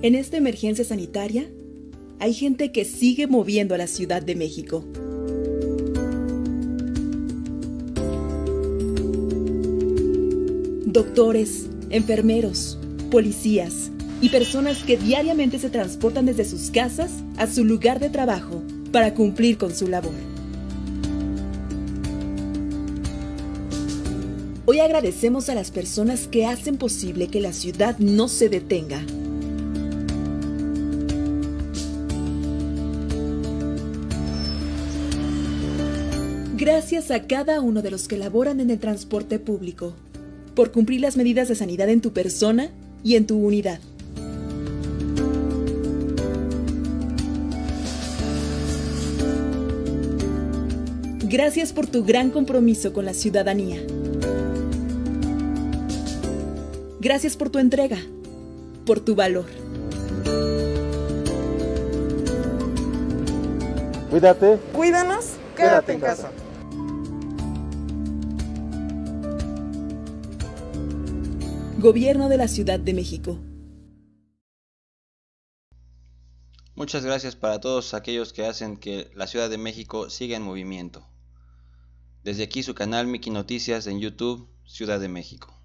En esta emergencia sanitaria, hay gente que sigue moviendo a la Ciudad de México. Doctores, enfermeros, policías y personas que diariamente se transportan desde sus casas a su lugar de trabajo para cumplir con su labor. Hoy agradecemos a las personas que hacen posible que la ciudad no se detenga. Gracias a cada uno de los que laboran en el transporte público por cumplir las medidas de sanidad en tu persona y en tu unidad. Gracias por tu gran compromiso con la ciudadanía. Gracias por tu entrega, por tu valor. Cuídate. Cuídanos. Quédate en casa. Gobierno de la Ciudad de México. Muchas gracias para todos aquellos que hacen que la Ciudad de México siga en movimiento. Desde aquí su canal Miki Noticias en YouTube, Ciudad de México.